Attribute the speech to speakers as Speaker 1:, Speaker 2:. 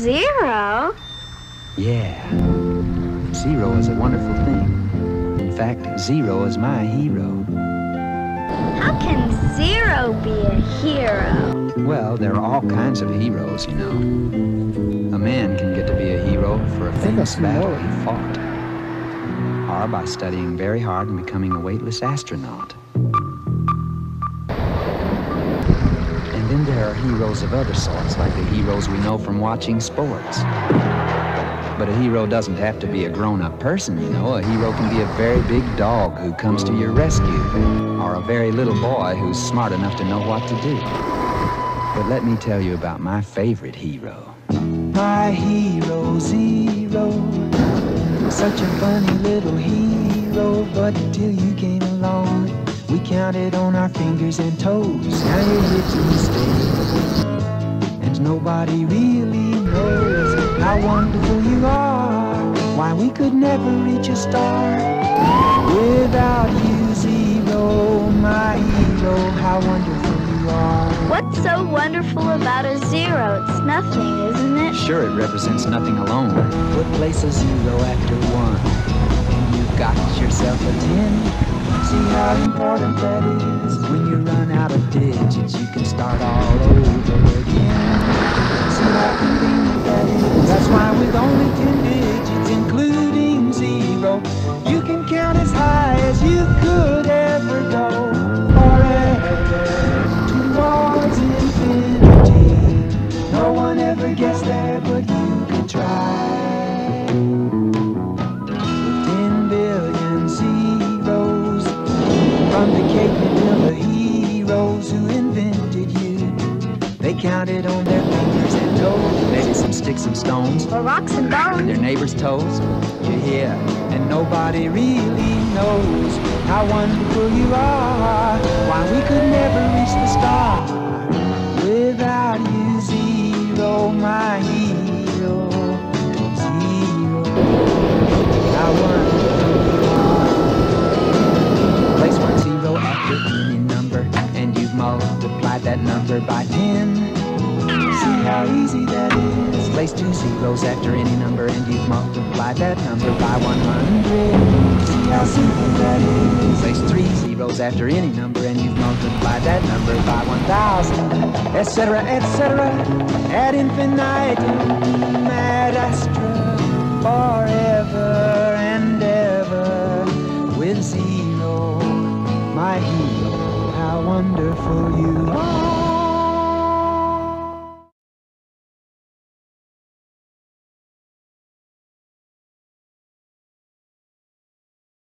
Speaker 1: Zero?
Speaker 2: Yeah. Zero is a wonderful thing. In fact, Zero is my hero.
Speaker 1: How can Zero be a hero?
Speaker 2: Well, there are all kinds of heroes, you know. A man can get to be a hero for a famous battle he fought, or by studying very hard and becoming a weightless astronaut. There are heroes of other sorts, like the heroes we know from watching sports. But a hero doesn't have to be a grown-up person, you know. A hero can be a very big dog who comes to your rescue, or a very little boy who's smart enough to know what to do. But let me tell you about my favorite hero. My hero, Zero. Such a funny little hero, but till you came along, we counted on our fingers and toes. Now you're here to stay. And nobody really knows how wonderful you are. Why we could never reach a star without you, Zero, my hero. How wonderful you are.
Speaker 1: What's so wonderful about a zero? It's nothing, isn't it?
Speaker 2: Sure, it represents nothing alone. Put place a zero after one, and you've got yourself a ten. That is. When you run out of digits, you can start all over counted on their fingers and toes, maybe some sticks and stones,
Speaker 1: Or rocks and bones.
Speaker 2: their neighbors' toes. You hear, and nobody really knows how wonderful you are. Why we could never reach the star without you, Zero, my hero. Zero, how wonderful you are. Place one zero after any number, and you've multiplied that number by ten. Easy that is. Place two zeros after any number, and you've multiplied that number by 100. See how simple that is. Place three zeros after any number, and you've multiplied that number by 1,000, etc., etc. Ad infinitum, ad astra, forever and ever. With zero, my hero, how wonderful you are.